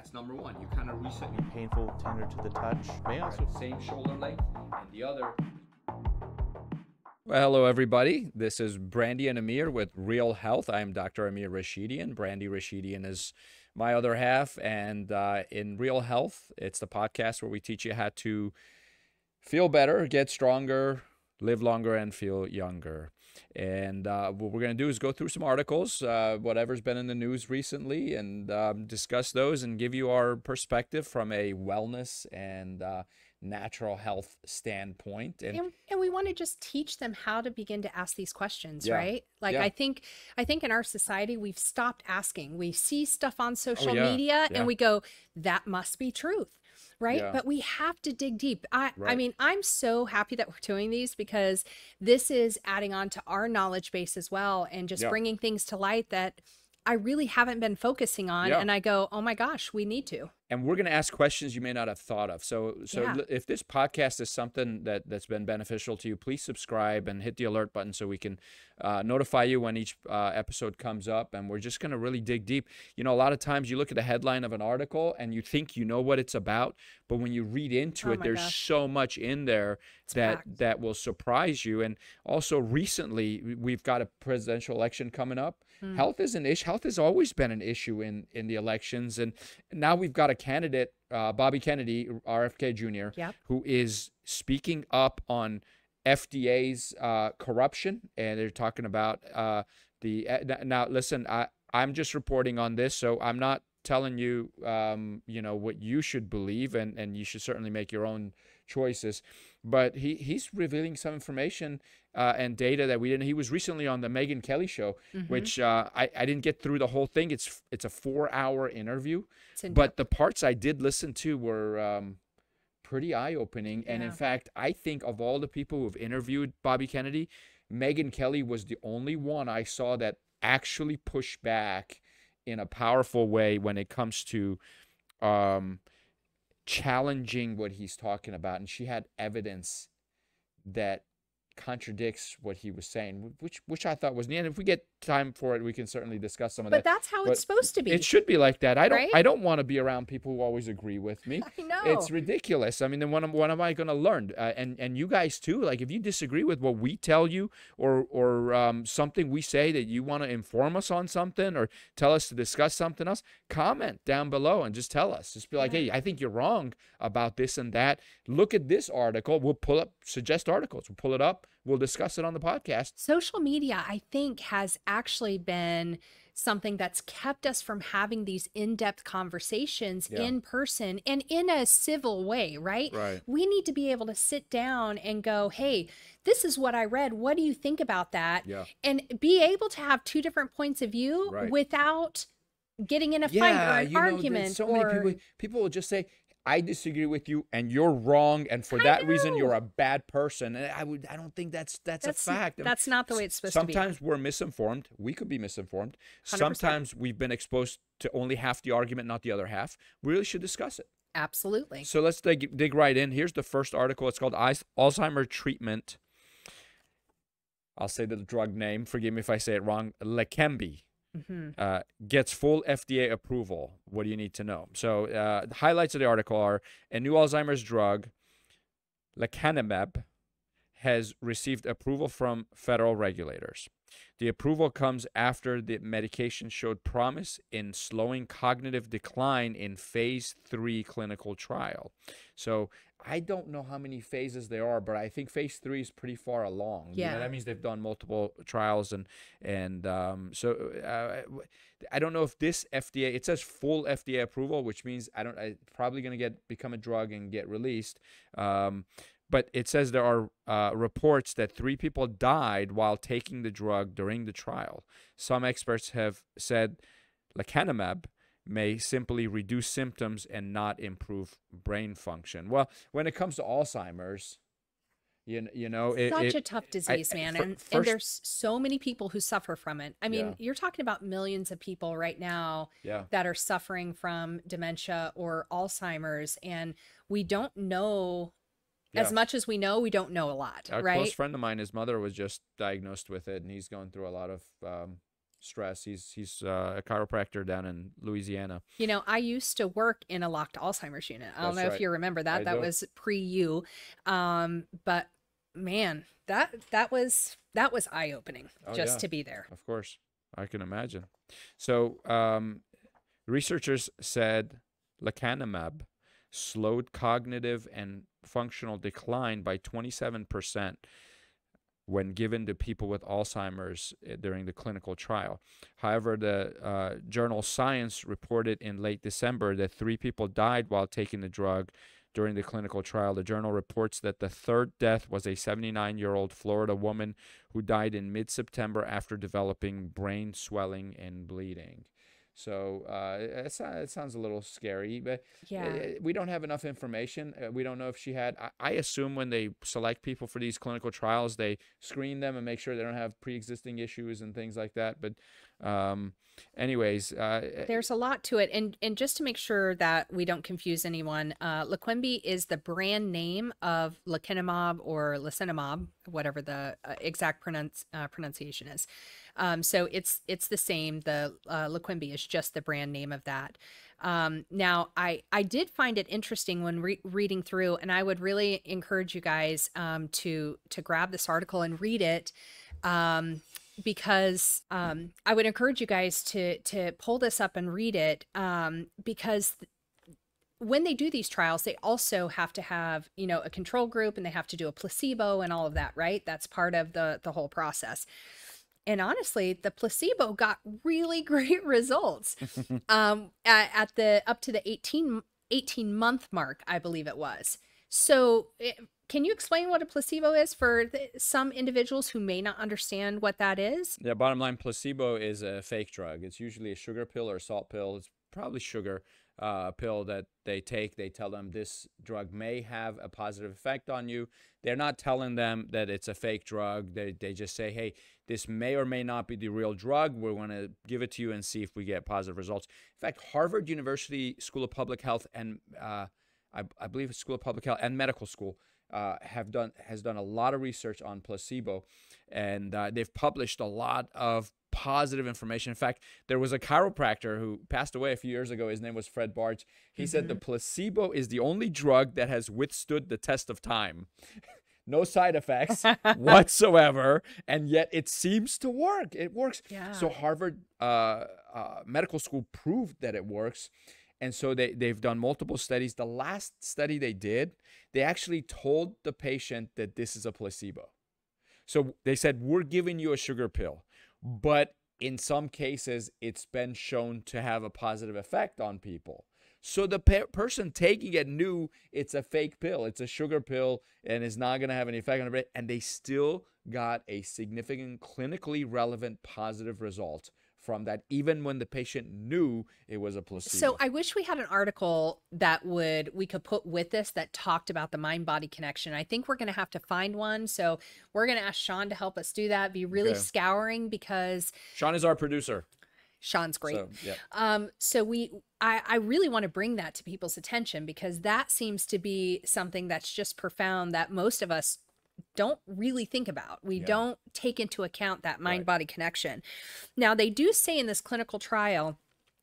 That's number one. You kind of reset. You painful, tender to the touch. May also same shoulder length, and the other. Well, hello everybody. This is Brandi and Amir with Real Health. I am Dr. Amir Rashidian. Brandi Rashidian is my other half, and uh, in Real Health, it's the podcast where we teach you how to feel better, get stronger, live longer, and feel younger. And uh, what we're going to do is go through some articles, uh, whatever's been in the news recently, and um, discuss those and give you our perspective from a wellness and uh, natural health standpoint. And, and, and, we want to just teach them how to begin to ask these questions, yeah. right? Like yeah. I think I think in our society we've stopped asking. We see stuff on social oh, yeah. media and we go, that must be truth right? Yeah. But we have to dig deep. I right. I mean, I'm so happy that we're doing these because this is adding on to our knowledge base as well and just yeah. bringing things to light that I really haven't been focusing on yeah. and I go, "Oh my gosh, we need to." and we're going to ask questions you may not have thought of. So, so yeah. if this podcast is something that that's been beneficial to you, please subscribe and hit the alert button so we can uh, notify you when each uh, episode comes up. And we're just going to really dig deep. You know, a lot of times you look at the headline of an article and you think you know what it's about, but when you read into oh it, there's gosh. so much in there it's that packed. that will surprise you. And also, recently we've got a presidential election coming up. Mm. Health is an issue. Health has always been an issue in in the elections, and now we've got a candidate, uh, Bobby Kennedy, RFK Jr., yep. who is speaking up on FDA's uh, corruption, and they're talking about uh, the. Uh, now, listen, I I'm just reporting on this, so I'm not telling you, um, you know, what you should believe, and and you should certainly make your own choices. But he he's revealing some information uh, and data that we didn't. He was recently on the Megyn Kelly show, mm-hmm. which uh, I I didn't get through the whole thing. It's it's a four hour interview, but the parts I did listen to were. Um, pretty eye opening. Yeah. And in fact, I think of all the people who have interviewed Bobby Kennedy, Megyn Kelly was the only one I saw that actually pushed back in a powerful way when it comes to um, challenging what he's talking about. And she had evidence that contradicts what he was saying, which which I thought was and if we get time for it, we can certainly discuss some of but that. But that's how but it's supposed to be. It should be like that. I don't right? I don't want to be around people who always agree with me. I know. It's ridiculous. I mean, then what am, what am I going to learn? Uh, and and you guys too. Like if you disagree with what we tell you or or um, something we say that you want to inform us on something or tell us to discuss something else, comment down below and just tell us. Just be like, yeah. "Hey, I think you're wrong about this and that. Look at this article. We'll pull up suggest articles. We'll pull it up we'll discuss it on the podcast. Social media, I think, has actually been something that's kept us from having these in-depth conversations yeah. in person and in a civil way, right? Right. We need to be able to sit down and go, "Hey, this is what I read. What do you think about that?" Yeah. And be able to have two different points of view right. without getting in a yeah, fight or an argument. Know, so or... many people people will just say, I disagree with you and you're wrong and for I that know. reason you're a bad person and I would I don't think that's that's, that's a fact. That's not the way it's supposed Sometimes to be. Sometimes we're misinformed. We could be misinformed. 100%. Sometimes we've been exposed to only half the argument, not the other half. We really should discuss it. Absolutely. So let's dig, dig right in. Here's the first article. It's called Alzheimer treatment. I'll say the drug name. Forgive me if I say it wrong. Leqembi mm-hmm. uh, gets full FDA approval. What do you need to know? So uh, the highlights of the article are a new Alzheimer's drug, lecanemab, has received approval from federal regulators. The approval comes after the medication showed promise in slowing cognitive decline in phase three clinical trial. So I don't know how many phases there are, but I think phase three is pretty far along. Yeah, you know, that means they've done multiple trials, and and um, so uh, I don't know if this FDA it says full FDA approval, which means I don't I probably going to get become a drug and get released. Um, but it says there are uh, reports that three people died while taking the drug during the trial. Some experts have said lecanemab may simply reduce symptoms and not improve brain function. Well, when it comes to Alzheimer's, you, you know, it, such it, a tough disease, I, man, for, and, first, and, there's so many people who suffer from it. I mean, yeah. you're talking about millions of people right now yeah. that are suffering from dementia or Alzheimer's, and we don't know yeah. as much as we know. We don't know a lot, a right? close friend of mine, his mother was just diagnosed with it, and he's going through a lot of um, stress. He's he's uh, a chiropractor down in Louisiana. You know, I used to work in a locked Alzheimer's unit. I don't That's know right. if you remember that. I that do. was pre you, um, but man, that that was that was eye opening oh, just yeah. to be there. Of course, I can imagine. So, um, researchers said lecanemab slowed cognitive and functional decline by 27% when given to people with Alzheimer's eh, during the clinical trial. However, the uh, journal Science reported in late December that three people died while taking the drug during the clinical trial. The journal reports that the third death was a 79 year old Florida woman who died in mid September after developing brain swelling and bleeding. So uh, it, it, sounds a little scary, but yeah. Uh, we don't have enough information. Uh, we don't know if she had. I, I, assume when they select people for these clinical trials, they screen them and make sure they don't have pre-existing issues and things like that. But um, anyways, uh, eh, there's a lot to it, and and just to make sure that we don't confuse anyone, uh, Leqembi is the brand name of lecanemab or lecanemab, whatever the uh, exact pronounce, uh, pronunciation is. Um, so it's it's the same. The uh, Leqembi is just the brand name of that. Um, now, I I did find it interesting when re- reading through, and I would really encourage you guys um, to to grab this article and read it. Um, because um, I would encourage you guys to to pull this up and read it um, because when they do these trials, they also have to have you know a control group and they have to do a placebo and all of that, right? That's part of the the whole process. And honestly, the placebo got really great results um, at, at, the up to the 18, 18 month mark, I believe it was. So it, can you explain what a placebo is for the, some individuals who may not understand what that is? Yeah, bottom line, placebo is a fake drug. It's usually a sugar pill or a salt pill. It's probably sugar uh, pill that they take. They tell them this drug may have a positive effect on you. They're not telling them that it's a fake drug. They, they just say, hey, this may or may not be the real drug. We're going to give it to you and see if we get positive results. In fact, Harvard University School of Public Health and uh, I, I believe School of Public Health and Medical School uh, have done has done a lot of research on placebo, and uh, they've published a lot of positive information. In fact, there was a chiropractor who passed away a few years ago. His name was Fred Bartsch. He mm-hmm. said the mm-hmm. placebo is the only drug that has withstood the test of time. no side effects whatsoever, and yet it seems to work. It works. Yeah. So Harvard uh, uh Medical School proved that it works. And so they, they've done multiple studies. The last study they did, they actually told the patient that this is a placebo. So they said, We're giving you a sugar pill, but in some cases, it's been shown to have a positive effect on people. So the pe- person taking it knew it's a fake pill, it's a sugar pill, and is not going to have any effect on it. And they still got a significant, clinically relevant positive result from that, even when the patient knew it was a placebo. So I wish we had an article that would we could put with this that talked about the mind body connection. I think we're going to have to find one. So we're going to ask Sean to help us do that. Be really okay. scouring because Sean is our producer. Sean's great. So, yeah. Um, so we, I, I really want to bring that to people's attention because that seems to be something that's just profound that most of us don't really think about. We yeah. don't take into account that mind body right. connection. Now, they do say in this clinical trial,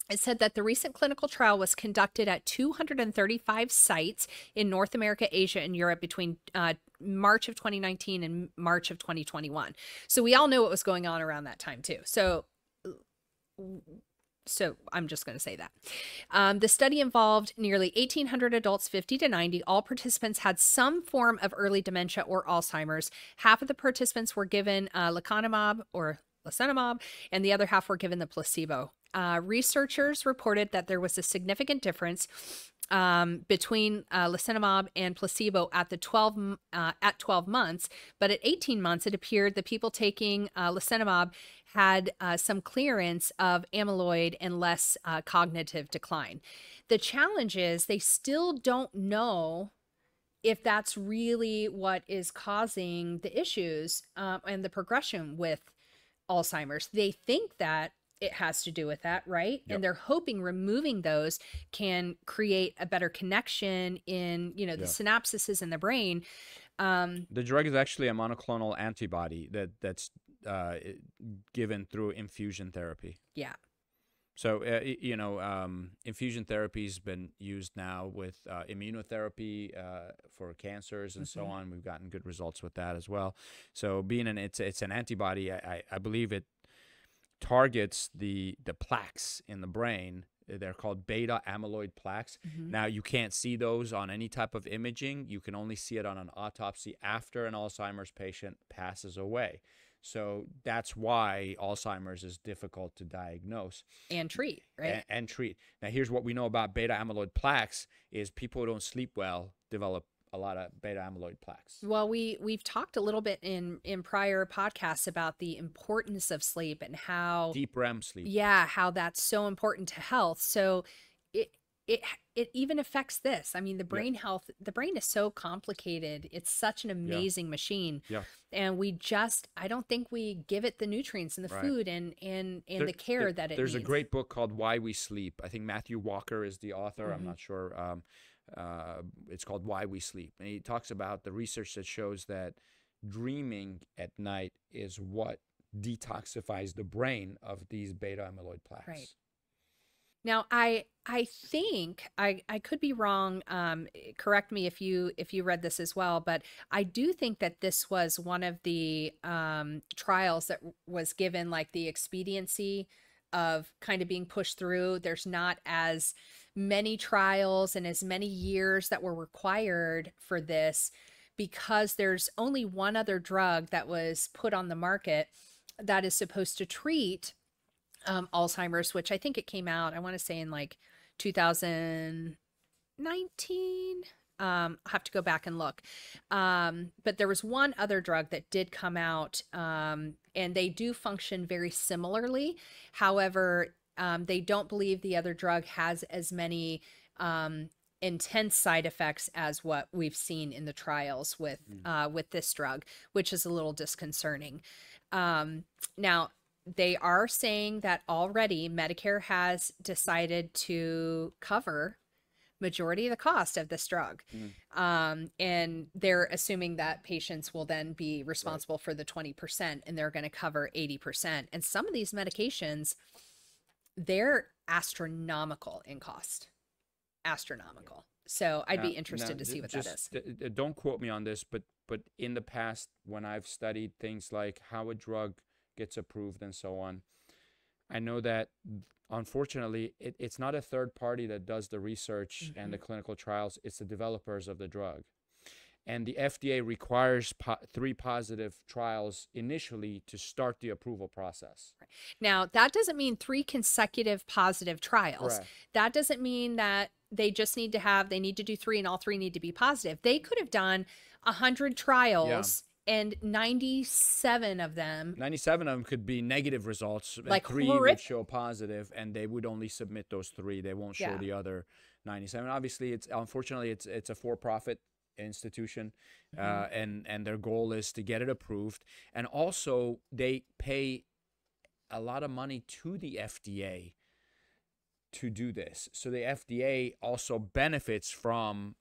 it said that the recent clinical trial was conducted at 235 sites in North America, Asia, and Europe between uh, March of 2019 and March of 2021. So we all know what was going on around that time, too. So so I'm just going to say that. Um, the study involved nearly 1,800 adults 50 to 90. All participants had some form of early dementia or Alzheimer's. Half of the participants were given uh, lecanemab or lecanemab, and the other half were given the placebo. Uh, researchers reported that there was a significant difference um, between uh, and placebo at the 12 uh, at 12 months, but at 18 months, it appeared the people taking uh, had uh, some clearance of amyloid and less uh, cognitive decline. The challenge is they still don't know if that's really what is causing the issues um, and the progression with Alzheimer's. They think that it has to do with that, right? Yep. And they're hoping removing those can create a better connection in, you know, the synapses in the brain. Um, the drug is actually a monoclonal antibody that that's uh, given through infusion therapy. Yeah. So, uh, you know, um, infusion therapy has been used now with uh, immunotherapy uh, for cancers and mm-hmm. so on. We've gotten good results with that as well. So, being an it's it's an antibody, I, I believe it targets the the plaques in the brain. They're called beta amyloid plaques. Mm-hmm. Now, you can't see those on any type of imaging. You can only see it on an autopsy after an Alzheimer's patient passes away. So that's why Alzheimer's is difficult to diagnose and treat, right? And, and, treat. Now, here's what we know about beta amyloid plaques: is people who don't sleep well develop a lot of beta amyloid plaques. Well, we we've talked a little bit in in prior podcasts about the importance of sleep and how deep REM sleep. Yeah, how that's so important to health. So it it it even affects this. I mean, the brain yeah. health, the brain is so complicated. It's such an amazing yeah. machine. Yeah. And we just I don't think we give it the nutrients and the right. food and and and there, the care there, that it There's needs. a great book called Why We Sleep. I think Matthew Walker is the author. Mm-hmm. I'm not sure. Um, uh, it's called Why We Sleep. And he talks about the research that shows that dreaming at night is what detoxifies the brain of these beta amyloid plaques. Right. Now, I I think I I could be wrong. Um, correct me if you if you read this as well, but I do think that this was one of the um, trials that was given like the expediency of kind of being pushed through. There's not as many trials and as many years that were required for this because there's only one other drug that was put on the market that is supposed to treat um, Alzheimer's, which I think it came out, I want to say in like 2019. Um, I'll have to go back and look. Um, but there was one other drug that did come out, um, and they do function very similarly. However, um, they don't believe the other drug has as many um, intense side effects as what we've seen in the trials with mm. uh, with this drug, which is a little disconcerting. Um, now, they are saying that already Medicare has decided to cover majority of the cost of this drug. Mm. Um, and they're assuming that patients will then be responsible right. for the 20% and they're going to cover 80%. And some of these medications, they're astronomical in cost. Astronomical. So I'd now, be interested now, to see what just, that is. don't quote me on this, but but in the past when I've studied things like how a drug gets approved and so on. I know that unfortunately it, it's not a third party that does the research mm-hmm. and the mm-hmm. clinical trials, it's the developers of the drug. And the FDA requires po- three positive trials initially to start the approval process. Now, that doesn't mean three consecutive positive trials. Correct. That doesn't mean that they just need to have, they need to do three and all three need to be positive. They could have done a 100 trials and 97 of them 97 of them could be negative results like three horrific. would show positive and they would only submit those three they won't show yeah. the other 97 obviously it's unfortunately it's it's a for-profit institution uh, mm-hmm. uh, and and their goal is to get it approved and also they pay a lot of money to the FDA to do this so the FDA also benefits from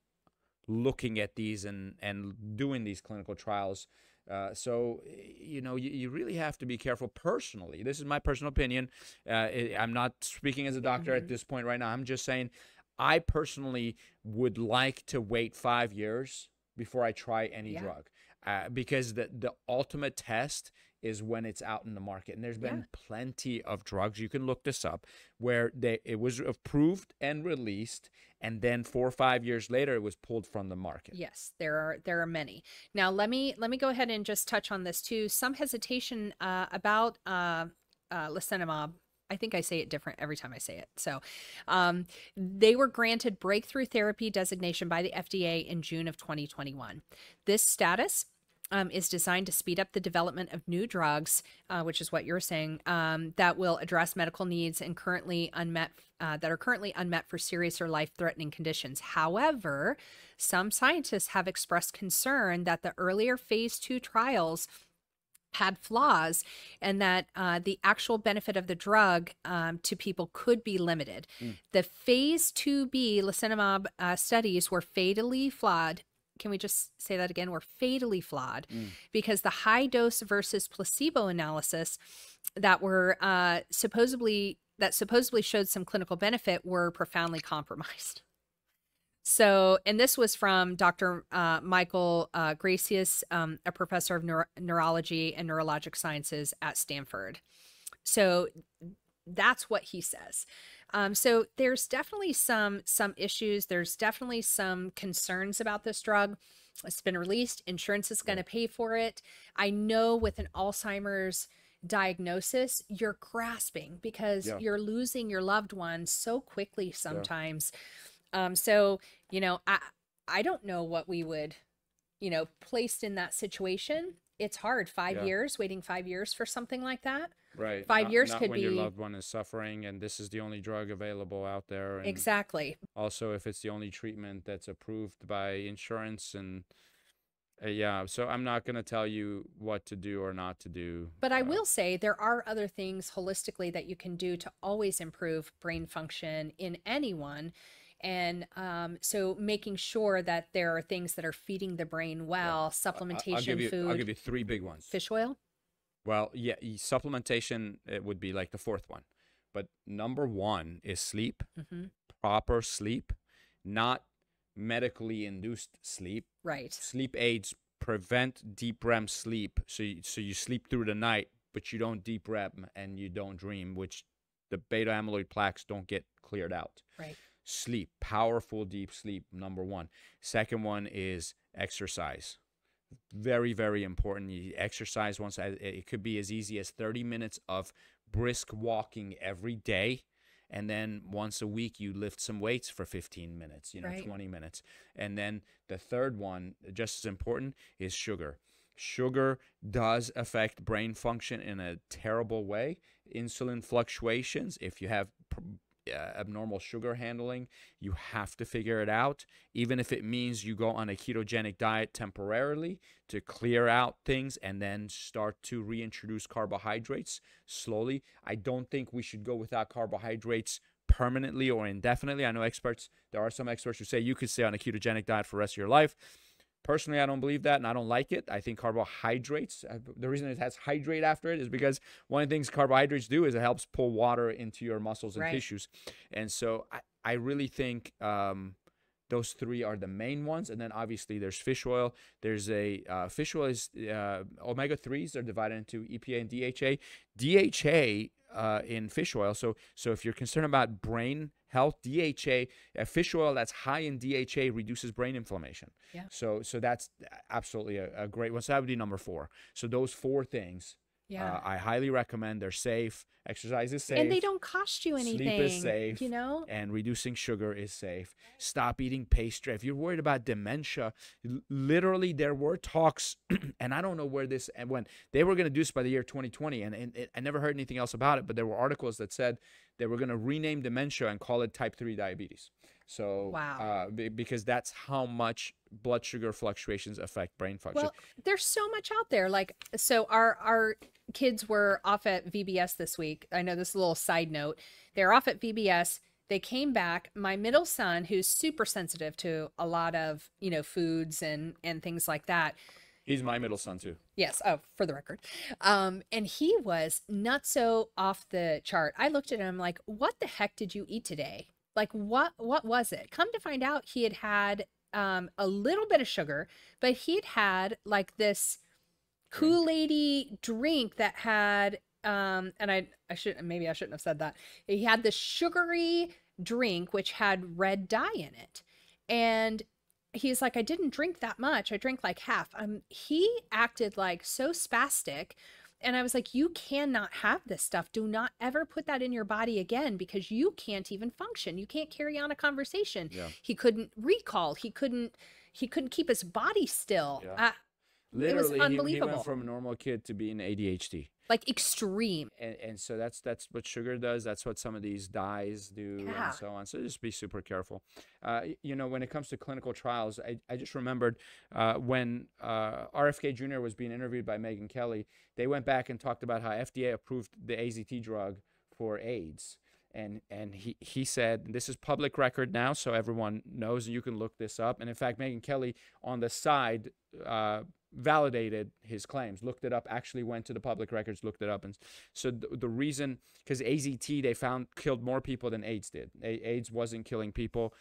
looking at these and and doing these clinical trials. Uh, so you know you, you really have to be careful personally. This is my personal opinion. Uh, I'm not speaking as a doctor mm-hmm. at this point right now. I'm just saying I personally would like to wait five years before I try any yeah. drug. Uh, because the the ultimate test is when it's out in the market. And there's been yeah. plenty of drugs. You can look this up where they it was approved and released and then 4 or 5 years later it was pulled from the market. Yes, there are there are many. Now let me let me go ahead and just touch on this too. Some hesitation uh, about uh uh lecanemab I think I say it different every time I say it. So, um, they were granted breakthrough therapy designation by the FDA in June of 2021. This status um, is designed to speed up the development of new drugs, uh, which is what you're saying, um, that will address medical needs and currently unmet uh, that are currently unmet for serious or life-threatening conditions. However, some scientists have expressed concern that the earlier phase two trials had flaws and that uh, the actual benefit of the drug um, to people could be limited. Mm. The phase 2B lecanemab uh, studies were fatally flawed can we just say that again? We're fatally flawed mm. because the high dose versus placebo analysis that were uh, supposedly that supposedly showed some clinical benefit were profoundly compromised. So, and this was from Dr. Uh, Michael uh, Greicius, um, a professor of neuro- neurology and neurologic sciences at Stanford. So, that's what he says. Um, so there's definitely some some issues. There's definitely some concerns about this drug. It's been released. Insurance is going to pay for it. I know with an Alzheimer's diagnosis, you're grasping because yeah. you're losing your loved one so quickly sometimes. Yeah. Um, so you know, I I don't know what we would, you know, placed in that situation. It's hard. Five yeah. years, waiting five years for something like that. Right. Five not, years not could when be your loved one is suffering and this is the only drug available out there. And exactly. Also, if it's the only treatment that's approved by insurance and uh, yeah, so I'm not going to tell you what to do or not to do. But I uh, will say there are other things holistically that you can do to always improve brain function in anyone. And um, so making sure that there are things that are feeding the brain well, supplementation, I'll give you, food. I'll give you three big ones. Fish oil? Well, yeah, supplementation it would be like the fourth one. But number one is sleep, mm-hmm. proper sleep, not medically induced sleep. Right. Sleep aids prevent deep REM sleep, so you, so you sleep through the night, but you don't deep REM and you don't dream, which the beta amyloid plaques don't get cleared out. Right. Sleep, powerful deep sleep, number one. Second one is exercise very very important. You exercise once uh, it could be as easy as 30 minutes of brisk walking every day. And then once a week you lift some weights for 15 minutes you know right. 20 minutes. And then the third one just as important is sugar. Sugar does affect brain function in a terrible way. Insulin fluctuations if you have uh, abnormal sugar handling, you have to figure it out, even if it means you go on a ketogenic diet temporarily to clear out things and then start to reintroduce carbohydrates slowly. I don't think we should go without carbohydrates permanently or indefinitely. I know experts, there are some experts who say you could stay on a ketogenic diet for the rest of your life. Personally, I don't believe that and I don't like it. I think carbohydrates, uh, the reason it has hydrate after it is because one of the things carbohydrates do is it helps pull water into your muscles and right. tissues. And so I, I really think um, those three are the main ones. And then obviously there's fish oil. There's a uh, fish oil is uh, omega 3s are divided into EPA and DHA. DHA uh, in fish oil. So, so if you're concerned about brain health, DHA, fish oil that's high in DHA reduces brain inflammation. Yeah. So, so that's absolutely a, a great one. So that would be number four. So those four things yeah. Uh, I highly recommend. They're safe. Exercise is safe. And they don't cost you anything. Sleep is safe. You know? And reducing sugar is safe. Stop eating pastry. If you're worried about dementia, literally there were talks, and I don't know where this and when they were going to do this by the year 2020, and, and it, I never heard anything else about it, but there were articles that said they were going to rename dementia and call it type 3 diabetes. So, wow. Uh, because that's how much blood sugar fluctuations affect brain function. Well, there's so much out there. Like, so our our kids were off at VBS this week. I know this is a little side note. They're off at VBS. They came back. My middle son, who's super sensitive to a lot of you know foods and and things like that. He's my middle son too. Yes. Oh, for the record. Um, and he was not so off the chart. I looked at him like, "What the heck did you eat today?" Like what what was it? Come to find out he had had um, a little bit of sugar, but he'd had like this Kool-Aid drink that had um and I I should maybe I shouldn't have said that. He had this sugary drink which had red dye in it. And he's like I didn't drink that much. I drank like half. Um he acted like so spastic and I was like, you cannot have this stuff. Do not ever put that in your body again because you can't even function. You can't carry on a conversation. Yeah. He couldn't recall. He couldn't. He couldn't keep his body still. Yeah. Uh, Literally, it was unbelievable. He, he went from a normal kid to being ADHD like extreme. And, and so that's that's what sugar does. That's what some of these dyes do, yeah. and so on. So just be super careful. Uh, you know, when it comes to clinical trials, I, I just remembered uh, when uh, RFK Jr. was being interviewed by Megyn Kelly, they went back and talked about how FDA approved the AZT drug for AIDS and and he he said this is public record now, so everyone knows, and you can look this up. And in fact, Megyn Kelly on the side. Validated his claims looked it up actually went to the public records looked it up and so the, the reason because AZT they found killed more people than AIDS did A- AIDS wasn't killing people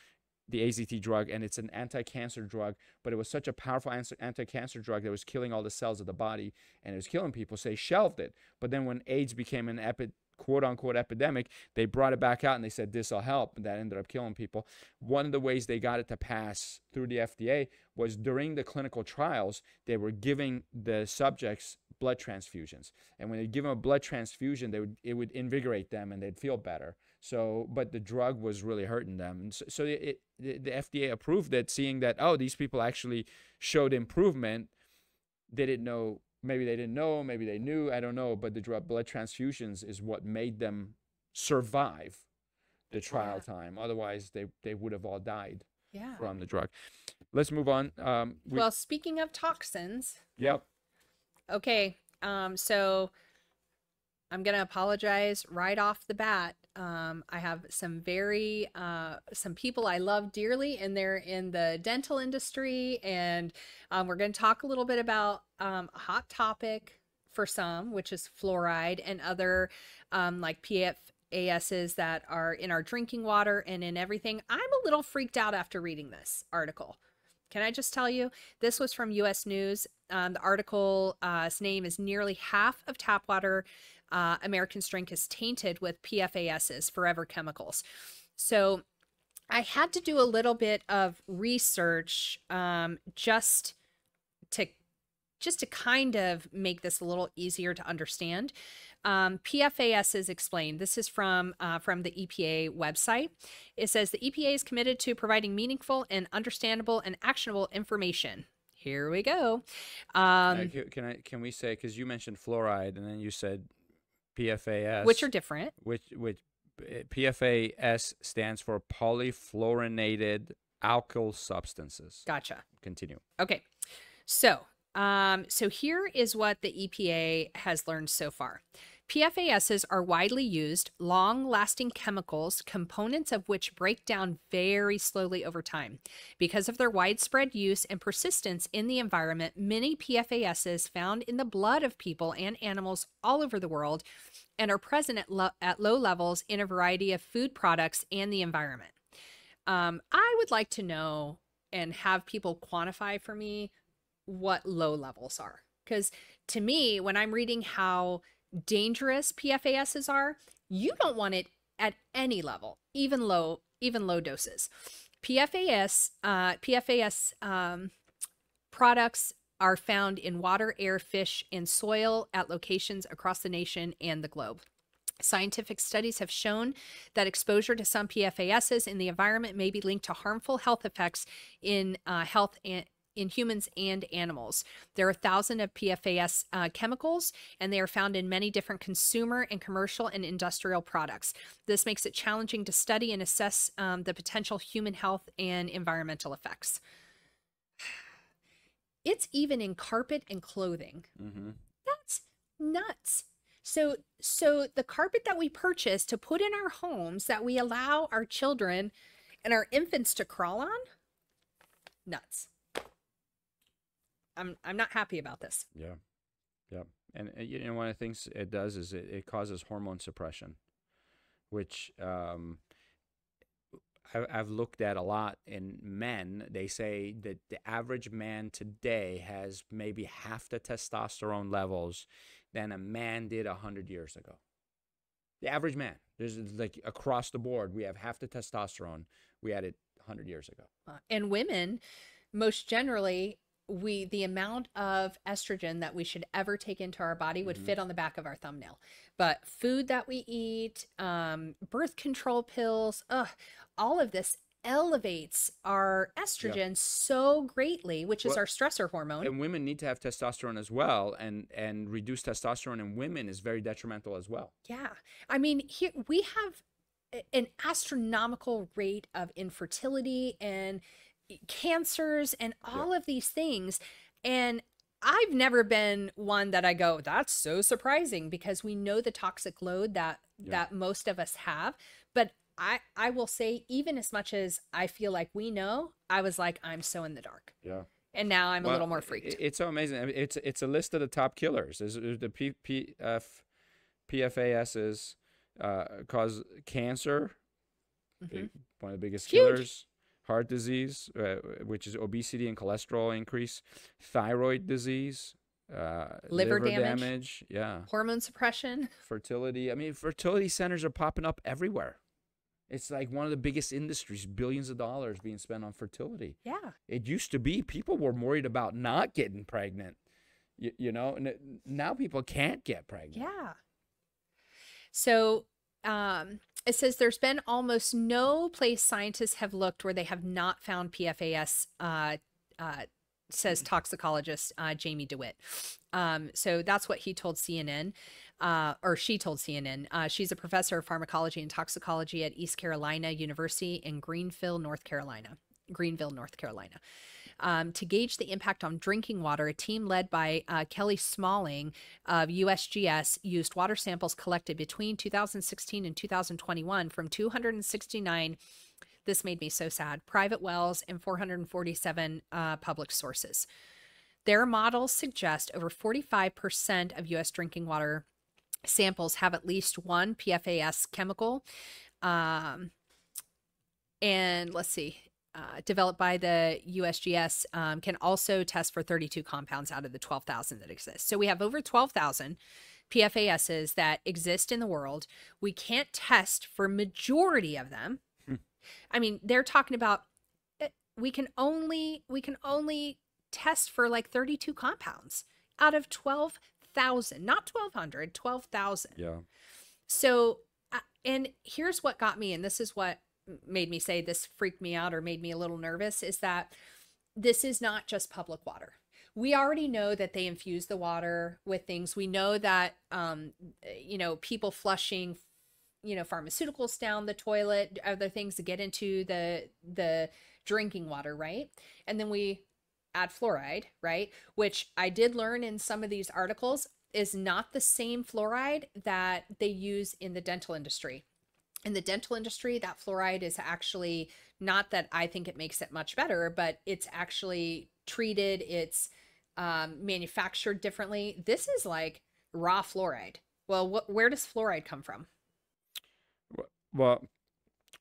the AZT drug, and it's an anti-cancer drug, but it was such a powerful anti-cancer drug that was killing all the cells of the body and it was killing people. So they shelved it. But then when AIDS became an epi- quote unquote epidemic, they brought it back out and they said this will help. And that ended up killing people. One of the ways they got it to pass through the FDA was during the clinical trials, they were giving the subjects blood transfusions. And when they give them a blood transfusion, they would it would invigorate them and they'd feel better. So, but the drug was really hurting them. So, so it, the, the FDA approved it, seeing that, oh, these people actually showed improvement. They didn't know, maybe they didn't know, maybe they knew, I don't know, but the drug blood transfusions is what made them survive the trial yeah. time. Otherwise, they, they would have all died yeah. from the drug. Let's move on. Um, we, well, speaking of toxins. Yep. Okay. Um, so I'm going to apologize right off the bat. Um, I have some very uh, some people I love dearly, and they're in the dental industry. And um, we're going to talk a little bit about um, a hot topic for some, which is fluoride, and other um, like PFASs that are in our drinking water and in everything. I'm a little freaked out after reading this article. Can I just tell you? This was from U.S. News. Um, the article's uh, name is Nearly Half of Tap Water uh, Americans drink is tainted with PFASs, forever chemicals. So I had to do a little bit of research um, just to just to kind of make this a little easier to understand. Um, PFAS is explained. This is from uh, from the EPA website. It says the EPA is committed to providing meaningful and understandable and actionable information. Here we go. Um, can, can I can we say because you mentioned fluoride and then you said PFAS, which are different. Which which PFAS stands for polyfluorinated alkyl substances. Gotcha. Continue. Okay. So, um, so here is what the EPA has learned so far. PFASs are widely used, long lasting chemicals, components of which break down very slowly over time. Because of their widespread use and persistence in the environment, many PFASs found in the blood of people and animals all over the world and are present at, lo- at low levels in a variety of food products and the environment. Um, I would like to know and have people quantify for me what low levels are. Because to me, when I'm reading how dangerous PFASs are, you don't want it at any level, even low, even low doses. PFAS, uh, PFAS um, products are found in water, air, fish, and soil at locations across the nation and the globe. Scientific studies have shown that exposure to some PFASs in the environment may be linked to harmful health effects in uh, health and in humans and animals. There are a thousand of PFAS uh, chemicals, and they are found in many different consumer and commercial and industrial products. This makes it challenging to study and assess um, the potential human health and environmental effects. It's even in carpet and clothing. Mm-hmm. That's nuts. So, so the carpet that we purchase to put in our homes that we allow our children and our infants to crawl on, nuts. I'm I'm not happy about this. Yeah, yeah, and uh, you know one of the things it does is it, it causes hormone suppression, which um, I, I've looked at a lot in men. They say that the average man today has maybe half the testosterone levels than a man did a hundred years ago. The average man, there's like across the board, we have half the testosterone we had it 100 years ago. Uh, and women, most generally, we the amount of estrogen that we should ever take into our body would mm-hmm. fit on the back of our thumbnail but food that we eat um, birth control pills ugh, all of this elevates our estrogen yeah. so greatly which is our stressor hormone and women need to have testosterone as well and and reduced testosterone in women is very detrimental as well yeah i mean here we have an astronomical rate of infertility and cancers and all yeah. of these things. And I've never been one that I go, that's so surprising because we know the toxic load that yeah. that most of us have. But I I will say even as much as I feel like we know, I was like I'm so in the dark. Yeah. And now I'm well, a little more freaked. It's so amazing. I mean, it's it's a list of the top killers. There's, the P, PF, PFASs uh, cause cancer, mm-hmm. one of the biggest Huge. killers. Heart disease, uh, which is obesity and cholesterol increase, thyroid disease, uh, liver, liver damage, damage, yeah, hormone suppression, fertility. I mean, fertility centers are popping up everywhere. It's like one of the biggest industries, billions of dollars being spent on fertility. Yeah. It used to be people were worried about not getting pregnant, you, you know, and it, now people can't get pregnant. Yeah. So um, it says there's been almost no place scientists have looked where they have not found PFAS uh, uh, says toxicologist uh, Jamie DeWitt. Um, so that's what he told CNN, uh, or she told CNN. Uh, she's a professor of pharmacology and toxicology at East Carolina University in Greenville, North Carolina. Greenville, North Carolina. Um, to gauge the impact on drinking water, a team led by uh, Kelly Smalling of USGS used water samples collected between 2016 and 2021 from 269 this made me so sad. Private wells and 447 uh, public sources. Their models suggest over 45% of U.S. drinking water samples have at least one PFAS chemical. Um, and let's see, uh, developed by the USGS, um, can also test for 32 compounds out of the 12,000 that exist. So we have over 12,000 PFASs that exist in the world. We can't test for majority of them I mean, they're talking about eh, we can only we can only test for like 32 compounds out of 12,000, not 1200, 12,000. Yeah. So uh, and here's what got me and this is what made me say this freaked me out or made me a little nervous is that this is not just public water. We already know that they infuse the water with things. We know that, um, you know, people flushing you know pharmaceuticals down the toilet other things to get into the the drinking water right? And then we add fluoride right? Which i did learn in some of these articles is not the same fluoride that they use in the dental industry in the dental industry that fluoride is actually not that i think it makes it much better but it's actually treated it's um, manufactured differently this is like raw fluoride well wh- where does fluoride come from well,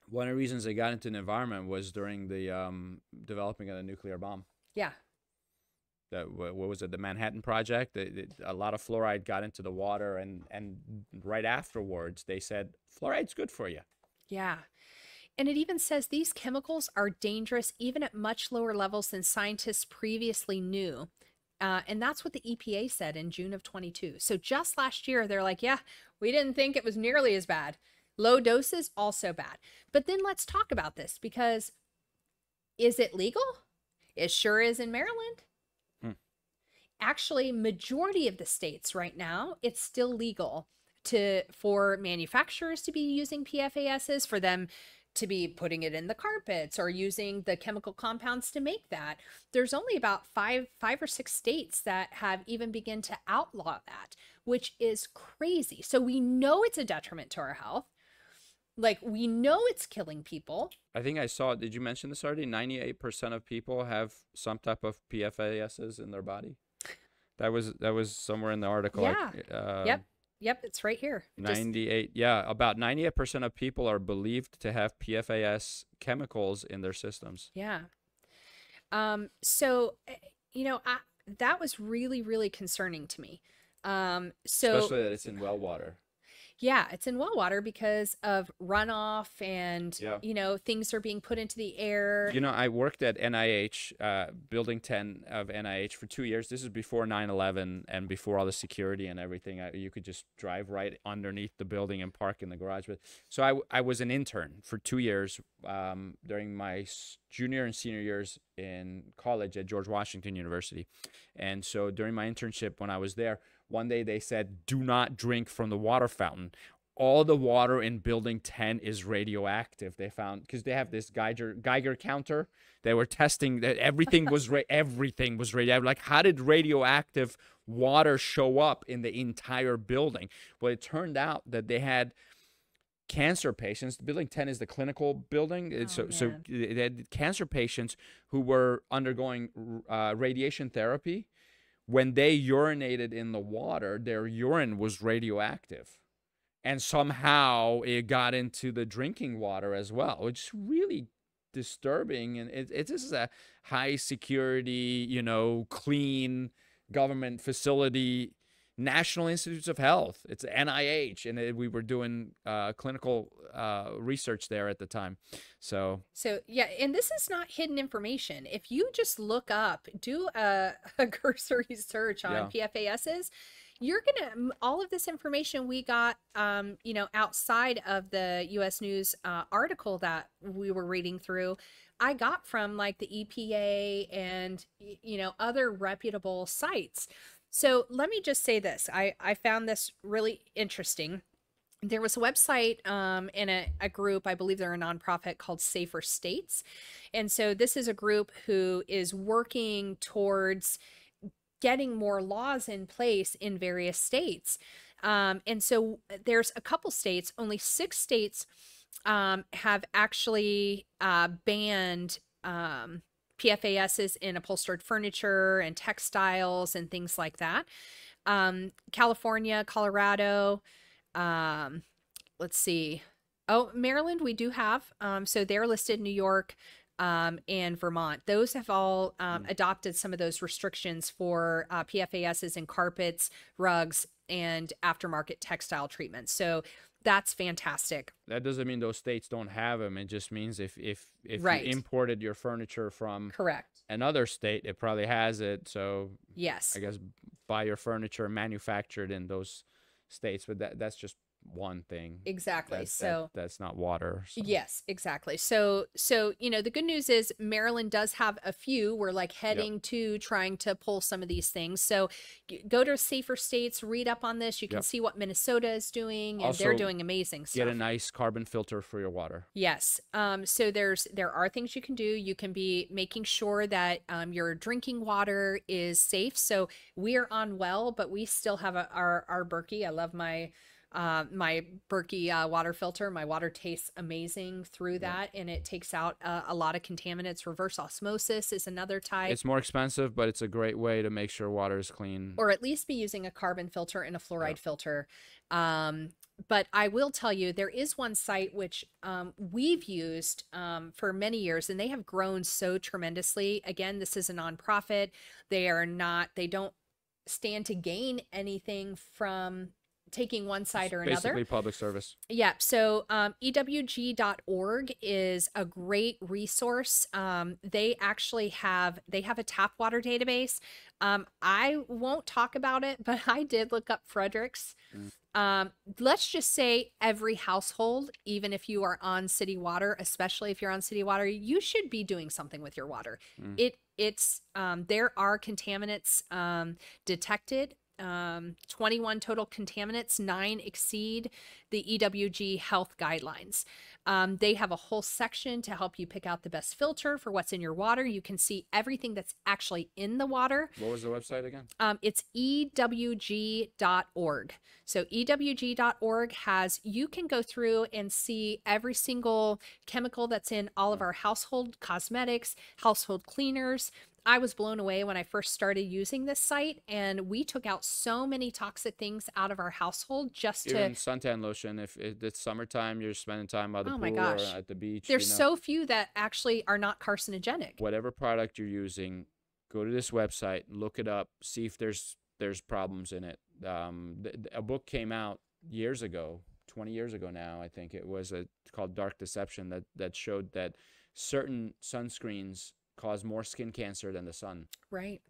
one of the reasons they got into the environment was during the um, developing of the nuclear bomb. Yeah. What was it? The Manhattan Project. a lot of fluoride got into the water, and and right afterwards they said fluoride's good for you. Yeah. And it even says these chemicals are dangerous even at much lower levels than scientists previously knew. Uh, and that's what the EPA said in June of 22. So just last year, they're like, yeah, we didn't think it was nearly as bad. Low doses, also bad. But then let's talk about this because is it legal? It sure is in Maryland. Actually, majority of the states right now, it's still legal to for manufacturers to be using PFASs, for them to be putting it in the carpets or using the chemical compounds to make that. There's only about five five or six states that have even begun to outlaw that, which is crazy. So we know it's a detriment to our health. Like we know it's killing people. I think I saw. Did you mention this already? Ninety-eight percent of people have some type of PFASs in their body. That was that was somewhere in the article. Yeah. uh, yep. Yep. It's right here. Ninety-eight. Just... Yeah, about ninety-eight percent of people are believed to have PFAS chemicals in their systems. Yeah. Um. So, eh, you know, I, that was really really concerning to me. Um. So especially that it's in well water. Yeah, it's in well water because of runoff and yeah. you know things are being put into the air. You know, I worked at NIH, uh, Building 10 of NIH for two years. This is before 9/11 and before all the security and everything. I, you could just drive right underneath the building and park in the garage. But so I, I was an intern for two years um, during my junior and senior years in college at George Washington University, and so during my internship when I was there one day they said, do not drink from the water fountain. All the water in building 10 is radioactive. They found because they have this Geiger Geiger counter. They were testing that everything was ra- everything was radioactive. Like, how did radioactive water show up in the entire building? Well, it turned out that they had cancer patients. Building 10 is the clinical building. Oh, so, so they had cancer patients who were undergoing uh, radiation therapy. When they urinated in the water, their urine was radioactive. And somehow it got into the drinking water as well, which is really disturbing. And it, it this is a high security, you know, clean government facility National Institutes of Health. It's NIH, and it, we were doing uh, clinical uh, research there at the time. So, so yeah, and this is not hidden information. If you just look up, do a, a cursory search on yeah. PFASs, you're gonna all of this information we got, um, you know, outside of the U.S. News uh, article that we were reading through. I got from like the EPA and you know other reputable sites. So let me just say this. I, I found this really interesting. There was a website um, in a, a group, I believe they're a nonprofit called Safer States. And so this is a group who is working towards getting more laws in place in various states. Um, and so there's a couple states, only six states um, have actually uh, banned um, PFASs in upholstered furniture and textiles and things like that. Um, California, Colorado, um, let's see. Oh, Maryland, we do have. Um, so they're listed New York um, and Vermont. Those have all um, mm. adopted some of those restrictions for uh, PFASs in carpets, rugs, and aftermarket textile treatments. So that's fantastic. That doesn't mean those states don't have them. It just means if if if right. you imported your furniture from correct another state, it probably has it. So yes, I guess buy your furniture manufactured in those states, but that that's just one thing. Exactly. That, so that, that's not water so. yes exactly. So so you know the good news is maryland does have a few. We're like heading yep. to trying to pull some of these things. So go to safer states read up on this. You can yep. see what minnesota is doing and also, they're doing amazing stuff get a nice carbon filter for your water. Yes. Um so there's there are things you can do. You can be making sure that um, your drinking water is safe. So we are on well but we still have a, our our berkey. I love my uh, my Berkey uh, water filter, my water tastes amazing through that, and it takes out uh, a lot of contaminants. Reverse osmosis is another type. It's more expensive, but it's a great way to make sure water is clean. Or at least be using a carbon filter and a fluoride yeah. filter. Um, but I will tell you, there is one site which um, we've used um, for many years, and they have grown so tremendously. Again, this is a nonprofit. They are not, they don't stand to gain anything from taking one side or another. Basically, public service. Yeah. So um, ewg.org is a great resource. Um, they actually have they have a tap water database. Um, I won't talk about it, but I did look up Fredericks. Mm. Um, let's just say every household, even if you are on city water, especially if you're on city water, you should be doing something with your water. Mm. It it's um, there are contaminants um, detected um, 21 total contaminants, nine exceed the EWG health guidelines. Um, they have a whole section to help you pick out the best filter for what's in your water. You can see everything that's actually in the water. What was the website again? Um, it's ewg.org. So ewg.org has, you can go through and see every single chemical that's in all of our household cosmetics, household cleaners, I was blown away when I first started using this site, and we took out so many toxic things out of our household just Even to suntan lotion. If it's summertime, you're spending time by the oh pool or at the beach. There's you know? so few that actually are not carcinogenic. Whatever product you're using, go to this website, look it up, see if there's there's problems in it. Um, th- a book came out years ago, 20 years ago now, I think it was a, called Dark Deception that that showed that certain sunscreens cause more skin cancer than the sun. Right.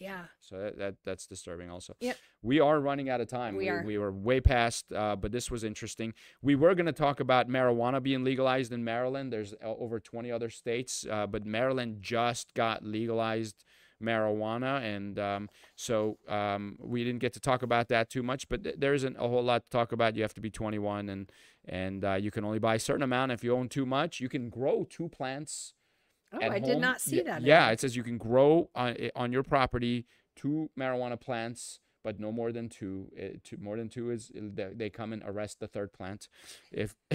Yeah. So that, that that's disturbing also. Yeah. We are running out of time. We, we are. We were way past, uh, but this was interesting. We were going to talk about marijuana being legalized in Maryland. There's uh, over 20 other states, uh, but Maryland just got legalized marijuana, and um, so um, we didn't get to talk about that too much. But th- there isn't a whole lot to talk about. You have to be 21, and and uh, you can only buy a certain amount. If you own too much, you can grow two plants Oh, I home. did not see yeah, that. Yeah, it says you can grow on on your property two marijuana plants but no more than two. Uh, two more than two is they, they come and arrest the third plant. If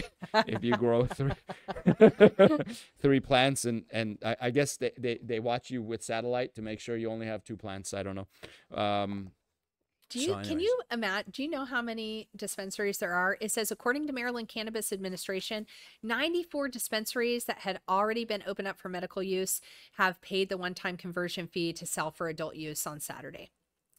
if you grow three three plants and and I, I, guess they, they they watch you with satellite to make sure you only have two plants. I don't know. Um, do you so can you imagine? Do you know how many dispensaries there are? It says according to Maryland Cannabis Administration, 94 dispensaries that had already been opened up for medical use have paid the one-time conversion fee to sell for adult use on Saturday.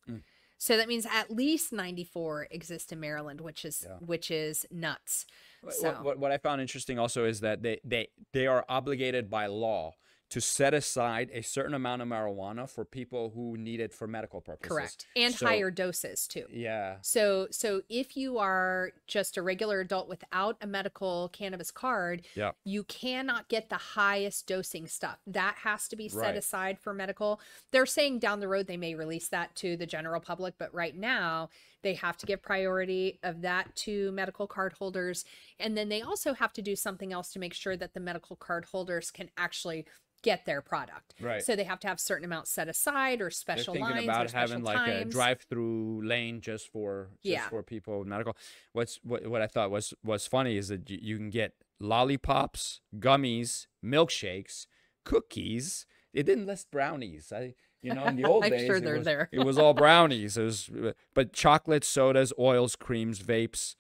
Mm. So that means at least 94 exist in Maryland, which is yeah. which is nuts. So. What, what, what I found interesting also is that they they they are obligated by law to set aside a certain amount of marijuana for people who need it for medical purposes. Correct. And so, higher doses too. Yeah. So so if you are just a regular adult without a medical cannabis card, yeah. you cannot get the highest dosing stuff. That has to be set right. aside for medical. They're saying down the road they may release that to the general public, but right now they have to give priority of that to medical card holders and then they also have to do something else to make sure that the medical card holders can actually get their product. Right. So they have to have certain amounts set aside or special lines. They're thinking about having like times. a drive-through lane just for just yeah. for people with medical. What's what what I thought was was funny is that you can get lollipops, gummies, milkshakes, cookies. It didn't list brownies. I you know in the old I'm days sure they're it was, there. it was all brownies. It was but chocolate, sodas, oils, creams, vapes,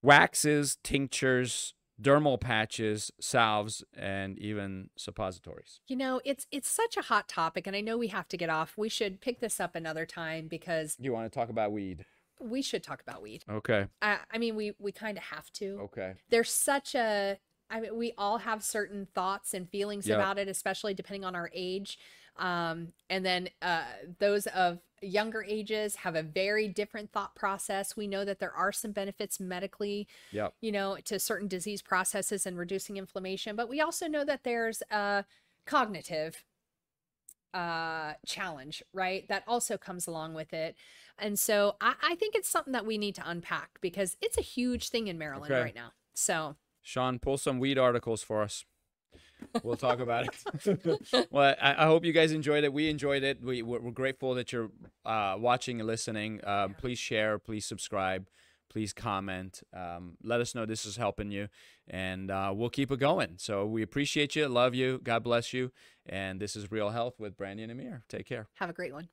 waxes, tinctures, dermal patches, salves, and even suppositories. You know, it's it's such a hot topic, and I know we have to get off. We should pick this up another time because you want to talk about weed. We should talk about weed. Okay. I, I mean, we we kind of have to. Okay. There's such a. I mean, we all have certain thoughts and feelings yep. about it, especially depending on our age. Um, and then uh, those of younger ages have a very different thought process. We know that there are some benefits medically, yep. you know, to certain disease processes and reducing inflammation, but we also know that there's a cognitive uh challenge right that also comes along with it and so I, I think it's something that we need to unpack because it's a huge thing in maryland okay. right now so sean pull some weed articles for us we'll talk about it. well, I, I, hope you guys enjoyed it. We enjoyed it. We, we're, we're grateful that you're uh, watching and listening. Um, please share, please subscribe, please comment. Um, let us know this is helping you, and uh, we'll keep it going. So we appreciate you, love you, God bless you. And this is Real Health with Brandi and Amir. Take care. Have a great one.